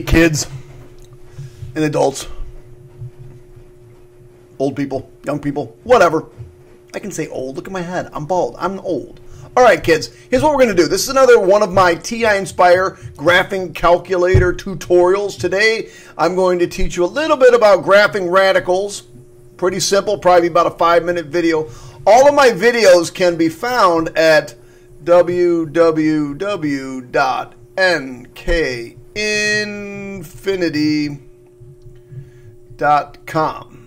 Kids and adults, old people, young people, whatever. I can say old. Look at my head. I'm bald. I'm old. All right, kids, here's what we're going to do. This is another one of my TI Nspire graphing calculator tutorials. Today, I'm going to teach you a little bit about graphing radicals. Pretty simple, probably about a five minute video. All of my videos can be found at www.nkinfinity.com.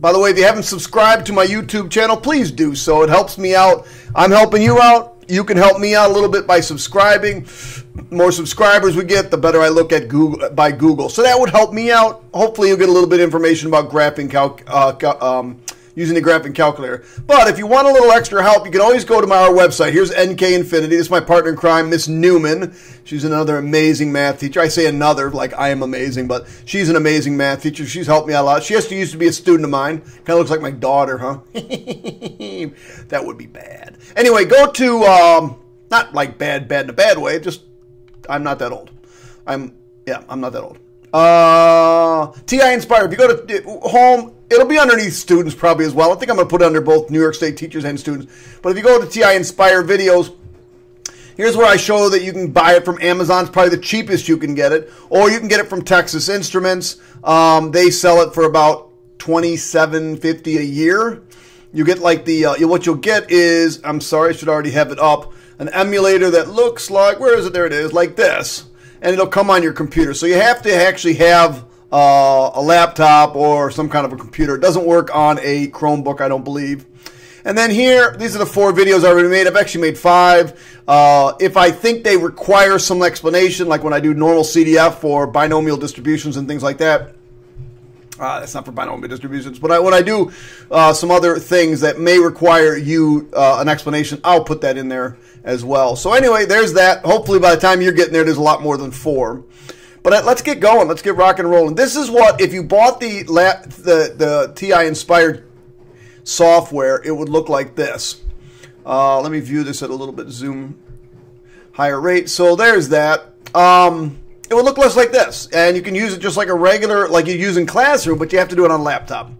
By the way, if you haven't subscribed to my YouTube channel, please do so. It helps me out. I'm helping you out. You can help me out a little bit by subscribing. The more subscribers we get, the better I look at Google by Google. So that would help me out. Hopefully, you'll get a little bit of information about graphing calc, uh, um, using the graphing calculator. But if you want a little extra help, you can always go to my our website. Here's NK Infinity. This is my partner in crime, Miss Newman. She's another amazing math teacher. I say another like I am amazing, but she's an amazing math teacher. She's helped me out a lot. She used to used to be a student of mine. Kind of looks like my daughter, huh? that would be bad. Anyway, go to um, not like bad, bad in a bad way. Just I'm not that old. I'm yeah, I'm not that old. Uh, TI Nspire. If you go to home, it'll be underneath students probably as well. I think I'm going to put it under both New York State teachers and students. But if you go to TI Nspire videos, here's where I show that you can buy it from Amazon. It's probably the cheapest you can get it, or you can get it from Texas Instruments. Um, they sell it for about twenty-seven fifty a year. You get like the uh, what you'll get is I'm sorry, I should already have it up. An emulator that looks like where is it? There it is, like this and it'll come on your computer. So you have to actually have uh, a laptop or some kind of a computer. It doesn't work on a Chromebook, I don't believe. And then here, these are the four videos I already made. I've actually made five. Uh, if I think they require some explanation, like when I do normal CDF for binomial distributions and things like that, uh, that's not for binomial distributions, but I, when I do uh, some other things that may require you uh, an explanation, I'll put that in there as well. So anyway, there's that. Hopefully by the time you're getting there, there's a lot more than four. But uh, let's get going. Let's get rock and rolling. This is what, if you bought the, the, the TI inspired software, it would look like this. Uh, let me view this at a little bit zoom higher rate. So there's that. Um, it would look less like this. And you can use it just like a regular, like you use in classroom, but you have to do it on a laptop.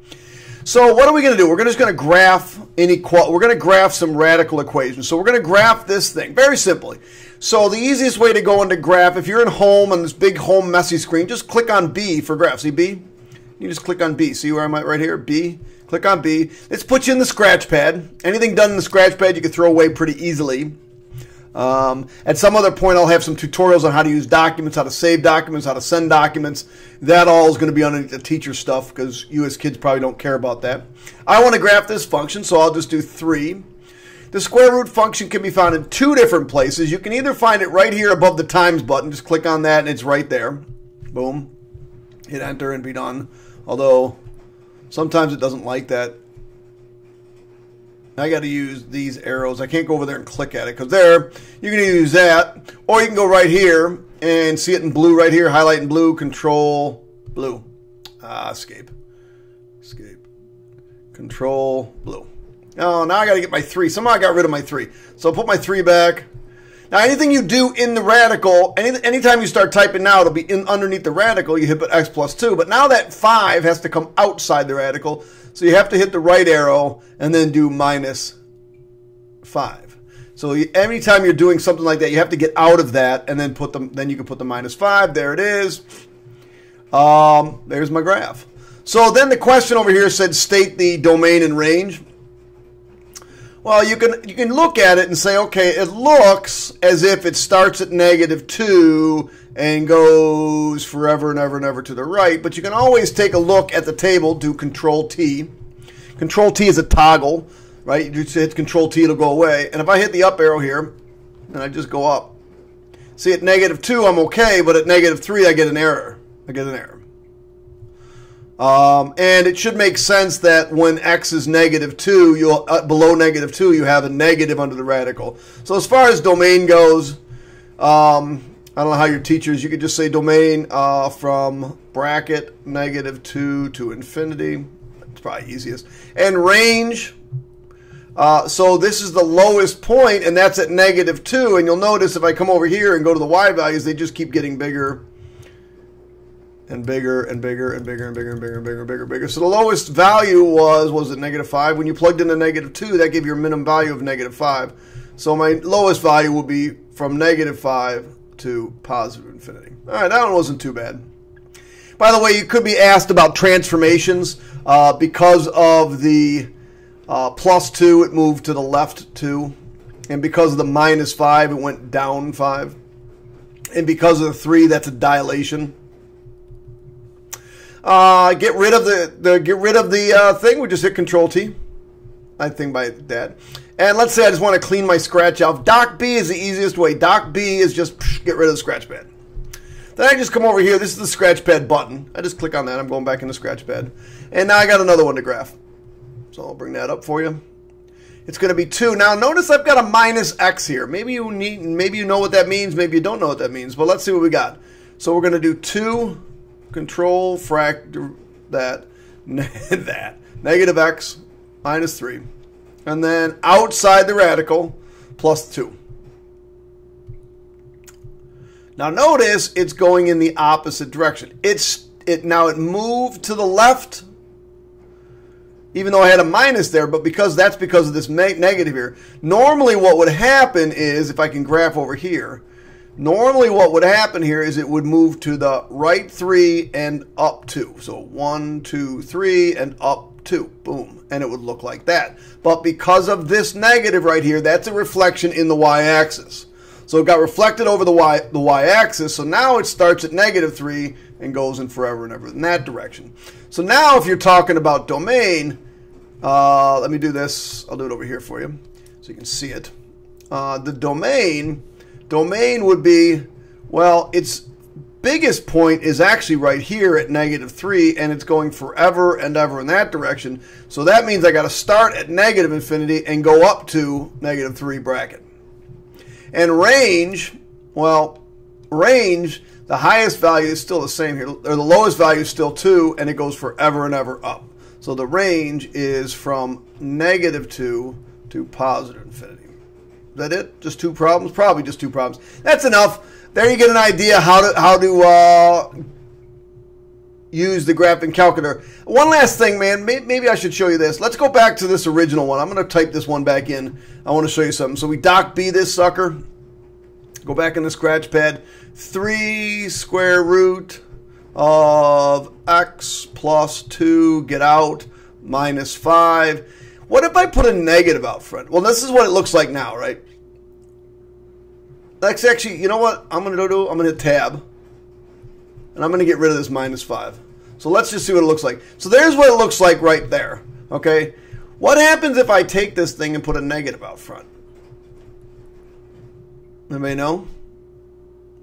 So what are we going to do? We're just going to graph inequality. We're going to graph some radical equations. So we're going to graph this thing very simply. So the easiest way to go into graph, if you're in home on this big home messy screen, just click on B for graph. See B? You just click on B. See where I'm at right here? B. Click on B. Let's put you in the scratch pad. Anything done in the scratch pad you can throw away pretty easily. Um, at some other point, I'll have some tutorials on how to use documents, how to save documents, how to send documents. That all is going to be underneath the teacher stuff because you as kids probably don't care about that. I want to graph this function, so I'll just do 3. The square root function can be found in two different places. You can either find it right here above the times button. Just click on that and it's right there. Boom. Hit enter and be done. Although sometimes it doesn't like that. I got to use these arrows. I can't go over there and click at it because there, you can use that, or you can go right here and see it in blue right here, highlight in blue, control, blue, ah, escape, escape, control, blue. Oh, now I got to get my three. Somehow I got rid of my three. So I'll put my three back. Now, anything you do in the radical, any, anytime you start typing now, it'll be in underneath the radical. You hit x plus 2. But now that 5 has to come outside the radical. So you have to hit the right arrow and then do minus 5. So anytime you're doing something like that, you have to get out of that and then put them. Then you can put the minus 5. There it is. Um, there's my graph. So then the question over here said state the domain and range. Well, you can you can look at it and say, okay, it looks as if it starts at negative two and goes forever and ever and ever to the right. But you can always take a look at the table, do Control T. Control T is a toggle, right? You just hit Control T, it'll go away. And if I hit the up arrow here, and I just go up, see at negative two, I'm okay, but at negative three, I get an error. I get an error. Um, and it should make sense that when x is negative 2, you uh, below negative 2, you have a negative under the radical. So as far as domain goes, um, I don't know how your teachers, you could just say domain uh, from bracket negative 2 to infinity. It's probably easiest. And range, uh, so this is the lowest point, and that's at negative 2. And you'll notice if I come over here and go to the y values, they just keep getting bigger and bigger and bigger and bigger and bigger and bigger and bigger and bigger bigger. So the lowest value was was it negative five? When you plugged in a negative two, that gave you a minimum value of negative five. So my lowest value will be from negative five to positive infinity. All right, that one wasn't too bad. By the way, you could be asked about transformations uh, because of the uh, plus two, it moved to the left two, and because of the minus five, it went down five, and because of the three, that's a dilation. Uh, get rid of the, the get rid of the uh, thing. We just hit Control T. I think by that. And let's say I just want to clean my scratch off. Doc B is the easiest way. Doc B is just get rid of the scratch pad. Then I just come over here. This is the scratch pad button. I just click on that. I'm going back in the scratch pad. And now I got another one to graph. So I'll bring that up for you. It's going to be 2. Now notice I've got a minus x here. Maybe you need maybe you know what that means, maybe you don't know what that means. But let's see what we got. So we're going to do 2 control frac that that negative x minus 3. And then outside the radical plus 2. Now notice it's going in the opposite direction. It's it now it moved to the left, even though I had a minus there, but because that's because of this negative here. Normally what would happen is, if I can graph over here, normally what would happen here is it would move to the right three and up two. So one, two, three, and up two. Boom. And it would look like that. But because of this negative right here, that's a reflection in the y-axis. So it got reflected over the y the y-axis. So now it starts at negative 3 and goes in forever and ever in that direction. So now if you're talking about domain, uh, let me do this. I'll do it over here for you so you can see it. Uh, the domain, domain would be, well, its biggest point is actually right here at negative 3, and it's going forever and ever in that direction. So that means I got to start at negative infinity and go up to negative 3 bracket. And range, well, range, the highest value is still the same here, or the lowest value is still 2, and it goes forever and ever up. So the range is from negative 2 to positive infinity. Is that it? Just two problems? Probably just two problems. That's enough. There you get an idea how to how to uh, use the graphing calculator. One last thing, man. Maybe I should show you this. Let's go back to this original one. I'm going to type this one back in. I want to show you something. So we doc B this sucker. Go back in the scratch pad. 3 square root of x plus 2, get out, minus 5. What if I put a negative out front? Well, this is what it looks like now, right? That's actually, you know what I'm going to do? I'm going to hit tab and I'm going to get rid of this minus 5. So let's just see what it looks like. So there's what it looks like right there. Okay? What happens if I take this thing and put a negative out front? Anybody know?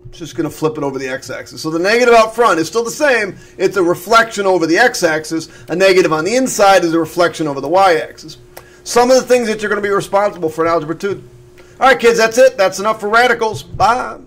It's just going to flip it over the x-axis. So the negative out front is still the same. It's a reflection over the x-axis. A negative on the inside is a reflection over the y-axis. Some of the things that you're going to be responsible for in Algebra 2. All right, kids, that's it. That's enough for radicals. Bye.